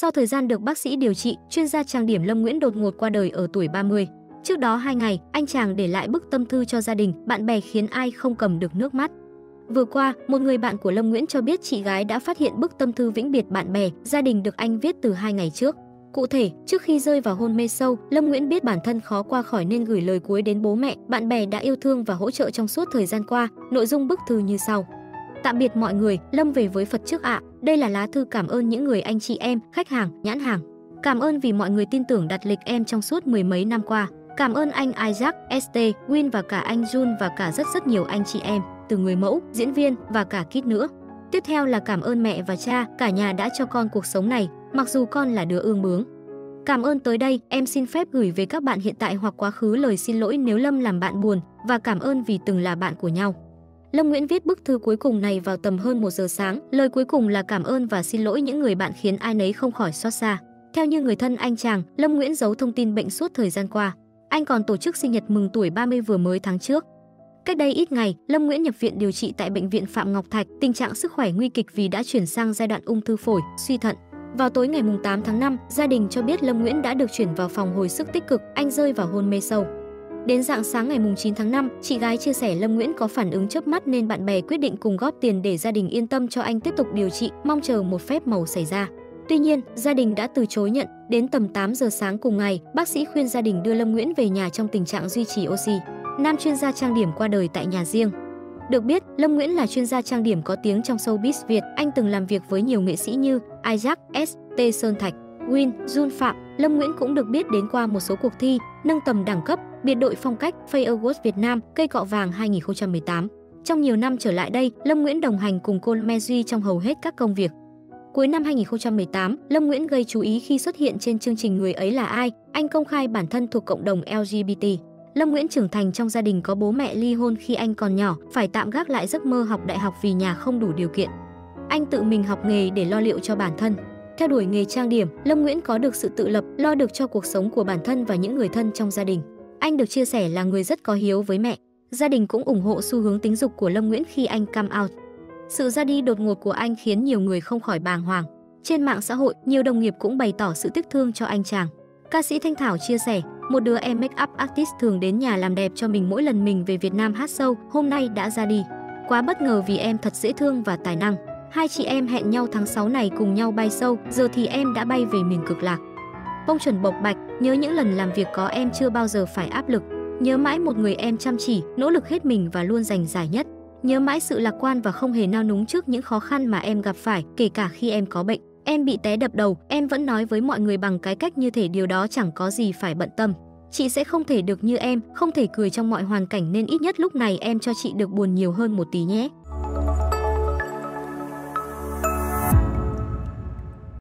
Sau thời gian được bác sĩ điều trị, chuyên gia trang điểm Lâm Nguyễn đột ngột qua đời ở tuổi 30. Trước đó 2 ngày, anh chàng để lại bức tâm thư cho gia đình, bạn bè khiến ai không cầm được nước mắt. Vừa qua, một người bạn của Lâm Nguyễn cho biết chị gái đã phát hiện bức tâm thư vĩnh biệt bạn bè, gia đình được anh viết từ hai ngày trước. Cụ thể, trước khi rơi vào hôn mê sâu, Lâm Nguyễn biết bản thân khó qua khỏi nên gửi lời cuối đến bố mẹ, bạn bè đã yêu thương và hỗ trợ trong suốt thời gian qua. Nội dung bức thư như sau: Tạm biệt mọi người, Lâm về với Phật trước ạ. Đây là lá thư cảm ơn những người anh chị em, khách hàng, nhãn hàng. Cảm ơn vì mọi người tin tưởng đặt lịch em trong suốt mười mấy năm qua. Cảm ơn anh Isaac, ST, Win và cả anh Jun và cả rất rất nhiều anh chị em, từ người mẫu, diễn viên và cả Kit nữa. Tiếp theo là cảm ơn mẹ và cha, cả nhà đã cho con cuộc sống này, mặc dù con là đứa ương bướng. Cảm ơn tới đây, em xin phép gửi về các bạn hiện tại hoặc quá khứ lời xin lỗi nếu Lâm làm bạn buồn và cảm ơn vì từng là bạn của nhau. Lâm Nguyễn viết bức thư cuối cùng này vào tầm hơn 1 giờ sáng, lời cuối cùng là cảm ơn và xin lỗi những người bạn khiến ai nấy không khỏi xót xa. Theo như người thân anh chàng, Lâm Nguyễn giấu thông tin bệnh suốt thời gian qua. Anh còn tổ chức sinh nhật mừng tuổi 30 vừa mới tháng trước. Cách đây ít ngày, Lâm Nguyễn nhập viện điều trị tại bệnh viện Phạm Ngọc Thạch, tình trạng sức khỏe nguy kịch vì đã chuyển sang giai đoạn ung thư phổi, suy thận. Vào tối ngày 8 tháng 5, gia đình cho biết Lâm Nguyễn đã được chuyển vào phòng hồi sức tích cực, anh rơi vào hôn mê sâu. Đến dạng sáng ngày 9 tháng 5, chị gái chia sẻ Lâm Nguyễn có phản ứng chớp mắt nên bạn bè quyết định cùng góp tiền để gia đình yên tâm cho anh tiếp tục điều trị, mong chờ một phép màu xảy ra. Tuy nhiên, gia đình đã từ chối nhận. Đến tầm 8 giờ sáng cùng ngày, bác sĩ khuyên gia đình đưa Lâm Nguyễn về nhà trong tình trạng duy trì oxy. Nam chuyên gia trang điểm qua đời tại nhà riêng. Được biết, Lâm Nguyễn là chuyên gia trang điểm có tiếng trong showbiz Việt. Anh từng làm việc với nhiều nghệ sĩ như Isaac S, T Sơn Thạch, Win, Jun Phạm. Lâm Nguyễn cũng được biết đến qua một số cuộc thi, nâng tầm đẳng cấp, biệt đội phong cách Fay Awards Việt Nam, cây cọ vàng 2018. Trong nhiều năm trở lại đây, Lâm Nguyễn đồng hành cùng cô Meji trong hầu hết các công việc. Cuối năm 2018, Lâm Nguyễn gây chú ý khi xuất hiện trên chương trình Người ấy là ai. Anh công khai bản thân thuộc cộng đồng LGBT. Lâm Nguyễn trưởng thành trong gia đình có bố mẹ ly hôn khi anh còn nhỏ, phải tạm gác lại giấc mơ học đại học vì nhà không đủ điều kiện. Anh tự mình học nghề để lo liệu cho bản thân. Theo đuổi nghề trang điểm, Lâm Nguyễn có được sự tự lập, lo được cho cuộc sống của bản thân và những người thân trong gia đình. Anh được chia sẻ là người rất có hiếu với mẹ. Gia đình cũng ủng hộ xu hướng tính dục của Lâm Nguyễn khi anh come out. Sự ra đi đột ngột của anh khiến nhiều người không khỏi bàng hoàng. Trên mạng xã hội, nhiều đồng nghiệp cũng bày tỏ sự tiếc thương cho anh chàng. Ca sĩ Thanh Thảo chia sẻ, một đứa em make up artist thường đến nhà làm đẹp cho mình mỗi lần mình về Việt Nam hát show, hôm nay đã ra đi. Quá bất ngờ vì em thật dễ thương và tài năng. Hai chị em hẹn nhau tháng 6 này cùng nhau bay sâu, giờ thì em đã bay về miền cực lạc. Bông chuẩn bộc bạch, nhớ những lần làm việc có em chưa bao giờ phải áp lực. Nhớ mãi một người em chăm chỉ, nỗ lực hết mình và luôn giành giải nhất. Nhớ mãi sự lạc quan và không hề nao núng trước những khó khăn mà em gặp phải, kể cả khi em có bệnh. Em bị té đập đầu, em vẫn nói với mọi người bằng cái cách như thể điều đó chẳng có gì phải bận tâm. Chị sẽ không thể được như em, không thể cười trong mọi hoàn cảnh nên ít nhất lúc này em cho chị được buồn nhiều hơn một tí nhé.